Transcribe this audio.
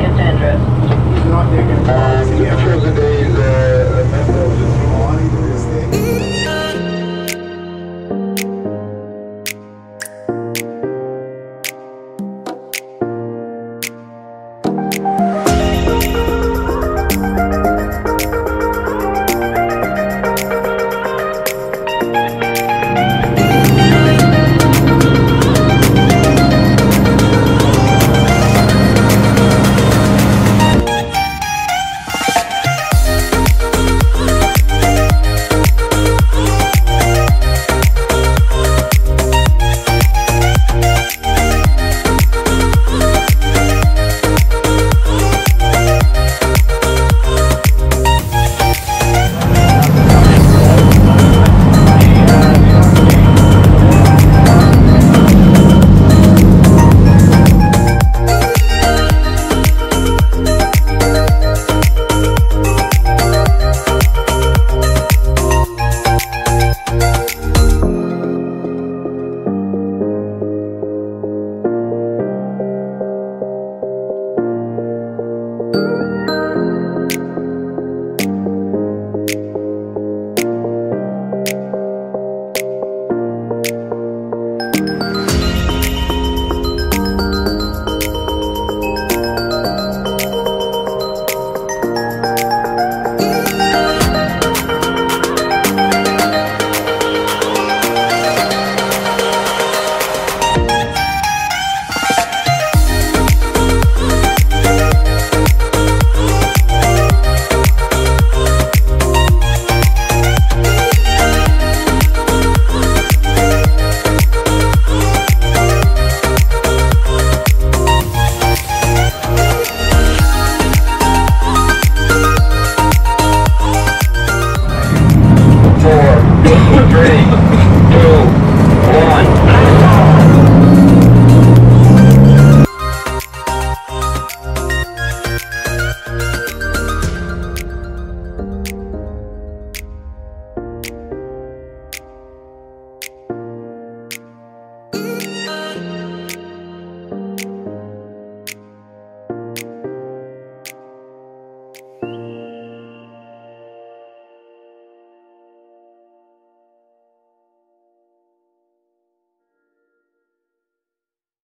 Cassandra. He's not taking 一个。